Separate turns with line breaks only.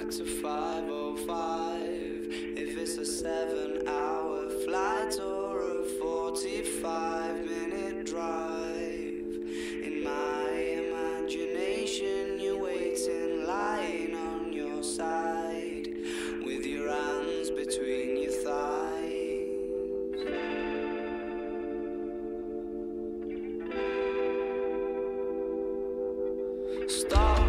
back to 505. If it's a seven hour flight or a 45 minute drive, in my imagination, you're waiting, lying on your side with your hands between your thighs. Stop.